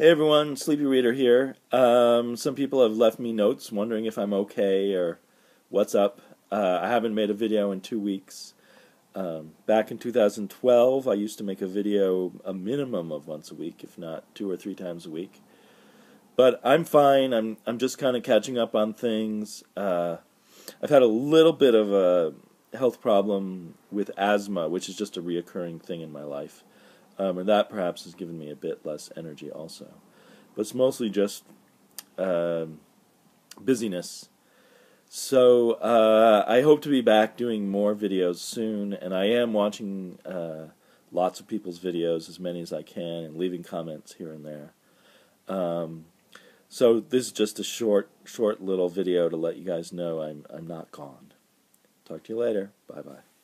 Hey everyone, Sleepy Reader here. Um, some people have left me notes wondering if I'm okay or what's up. Uh, I haven't made a video in two weeks. Um, back in 2012, I used to make a video a minimum of once a week, if not two or three times a week. But I'm fine. I'm I'm just kind of catching up on things. Uh, I've had a little bit of a health problem with asthma, which is just a reoccurring thing in my life. Um, and that perhaps has given me a bit less energy also. But it's mostly just uh, busyness. So uh, I hope to be back doing more videos soon, and I am watching uh, lots of people's videos, as many as I can, and leaving comments here and there. Um, so this is just a short, short little video to let you guys know I'm I'm not gone. Talk to you later. Bye bye.